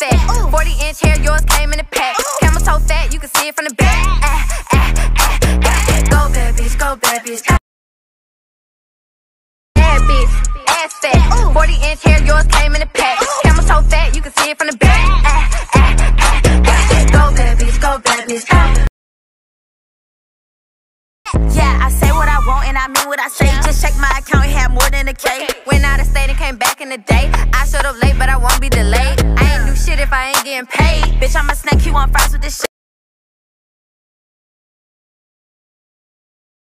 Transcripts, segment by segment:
fat. 40 inch hair, yours came in a pack. Camera so fat, you can see it from the back. Ah, ah, ah, ah. Go bad bitch, go bad bitch. Bad bitch, ass fat. 40 inch hair, yours came in a pack. Camera so fat, you can see it from the back. Ah, ah, ah, ah. Go bad bitch, go bad bitch. Yeah, I say what I want and I mean what I say. Just check my account, it had more than a K. Went out of state and came back in the day. I showed up late, but I won't be delayed. Getting paid. Bitch, I'm a snack, you want fries with this shit.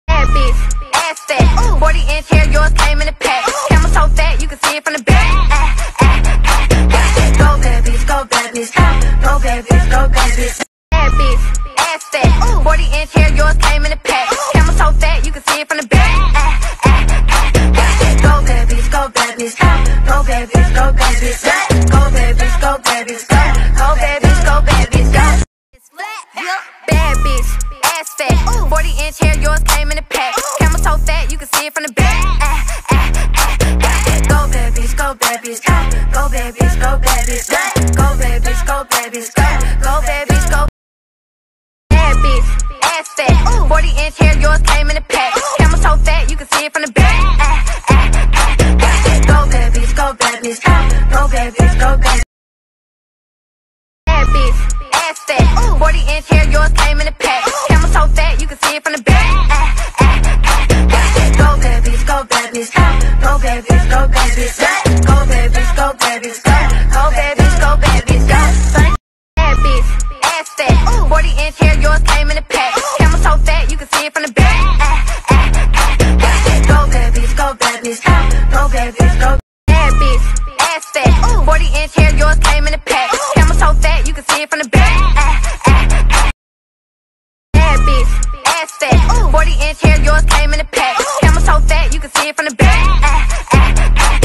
Ass fat. 40 inch hair, yours came in a pack. Camera so fat, you can see it from the back. Ah, ah, ah, ah. Go bad bitch, go bad bitch. Go bad bitch, go bad bitch. Bad bitch, ass fat. 40 inch hair, yours came in a pack. Camera so fat, you can see it from the back. Ah, ah, ah, ah. Go bad bitch, go bad bitch. Go bad bitch, go bad bitch. Go bitch. Go bitch, go bad bitch. Go bitch, go. Bad bitch, ass fat. 40 inch hair, yours came in a pack. Camera so fat, you can see it from the back. Ah, ah. Go bitch, go bad bitch. Go bitch, go bad. Bad bitch, ass fat. 40 inch hair, yours came in a pack. Camera so fat, you can see it from the back. 40 inch hair, yours came in a pack. Camera so fat, you can see it from the back. Ah, ah, ah, ah. Go bad bitch, go bad bitch. Go bad bitch, go. Bad bitch, ass fat. 40 inch hair, yours came in a pack. Camera so fat, you can see it from the back. Ah, ah, ah. Bad bitch, ass fat. 40 inch hair, yours came in a pack. Camera so fat, you can see it from the back. Ah, ah, ah.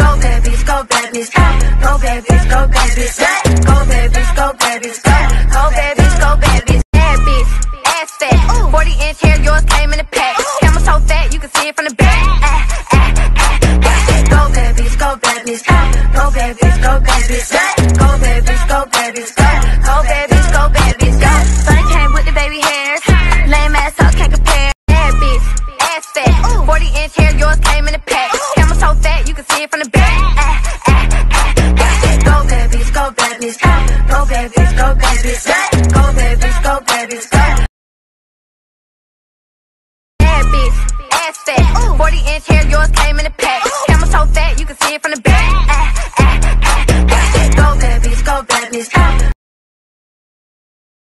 Go bad bitch, go bad bitch. Go bad bitch, go bad bitch. Go bad bitch, go bad bitch. Go bad 40 inch hair, yours came in a pack. Camera so fat, you can see it from the back. Ah, ah, ah, ah. Go bad bitch, go bad bitch. Go bad bitch, go bad bitch. Go bad bitch, go bad bitch. Go bad go bad bitch. Go. Came with the baby hairs. Lame ass hoes can't compare. Bad bitch, ass fat. 40 inch hair, yours came in a pack. Camera so fat, you can see it from the back. Ah, ah, ah, ah. Go bad bitch, go bad bitch. Go bad bitch, go. Go bitch, ass fat. 40 inch hair, yours came in a pack. Camera so fat, you can see it from the back.